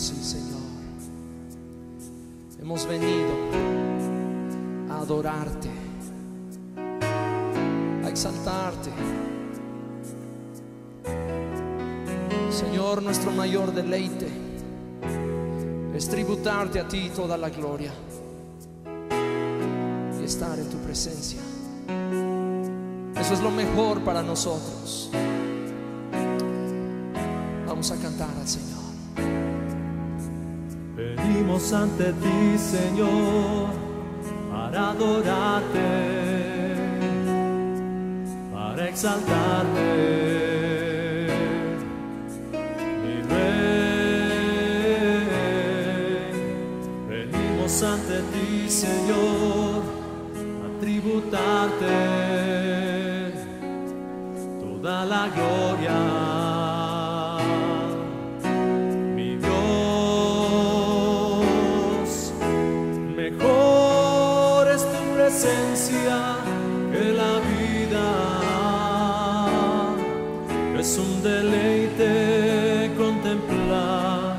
Sí, Señor. Hemos venido a adorarte, a exaltarte. Señor, nuestro mayor deleite es tributarte a ti toda la gloria y estar en tu presencia. Eso es lo mejor para nosotros. Vamos a cantar al Señor. Venimos ante ti, Señor, para adorarte, para exaltarte. Mi Rey, venimos ante ti, Señor, a tributarte toda la gloria. Es tu presencia que la vida. Es un deleite contemplar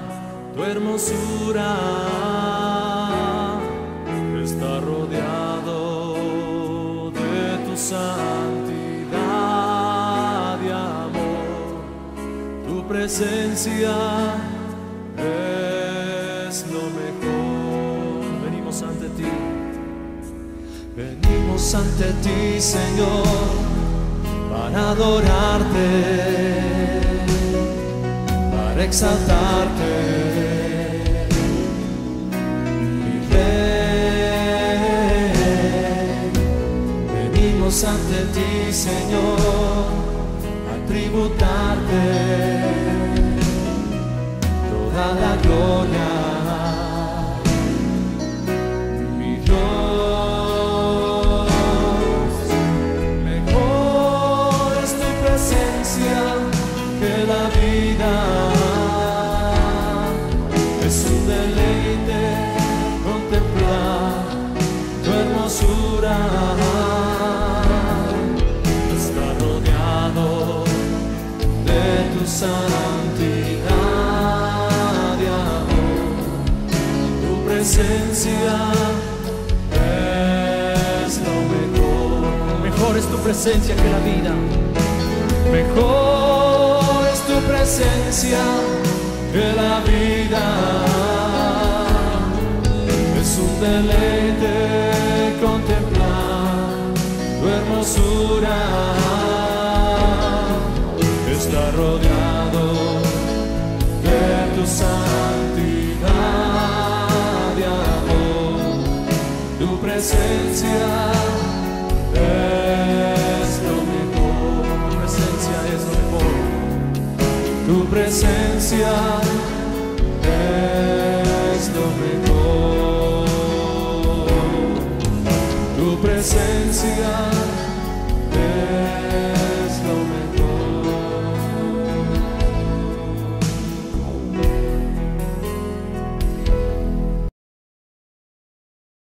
tu hermosura. Está rodeado de tu santidad y amor. Tu presencia es lo mejor. Venimos ante ti. Venimos ante ti, Señor, para adorarte, para exaltarte. Mi Rey. Venimos ante ti, Señor, a tributarte toda la gloria. Está rodeado de tu santidad y amor. Tu presencia es lo mejor. Mejor es tu presencia que la vida. Mejor es tu presencia que la vida. Es un deleite hermosura. Está rodeado de tu santidad y amor. Tu presencia es lo mejor. Tu presencia es lo mejor. Tu presencia es lo mejor. Tu presencia bed.